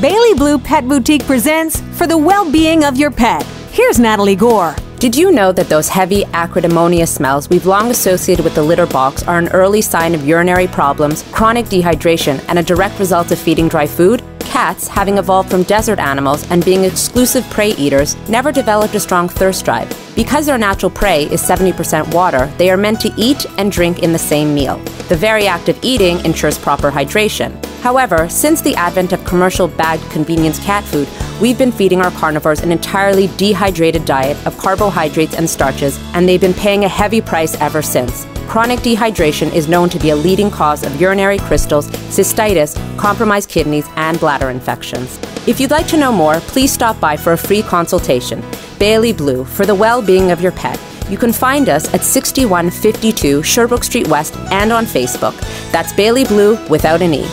Bailey Blu Pet Boutique presents For the Well Being of Your Pet. Here's Natalie Gore. Did you know that those heavy, acrid ammonia smells we've long associated with the litter box are an early sign of urinary problems, chronic dehydration, and a direct result of feeding dry food? Cats, having evolved from desert animals and being exclusive prey eaters, never developed a strong thirst drive. Because their natural prey is 70% water, they are meant to eat and drink in the same meal. The very act of eating ensures proper hydration. However, since the advent of commercial bagged convenience cat food, we've been feeding our carnivores an entirely dehydrated diet of carbohydrates and starches, and they've been paying a heavy price ever since. Chronic dehydration is known to be a leading cause of urinary crystals, cystitis, compromised kidneys, and bladder infections. If you'd like to know more, please stop by for a free consultation. Bailey Blu, for the well being of your pet. You can find us at 6152 Sherbrooke Street West and on Facebook. That's Bailey Blu without an E.